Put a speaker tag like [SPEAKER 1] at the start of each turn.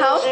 [SPEAKER 1] House.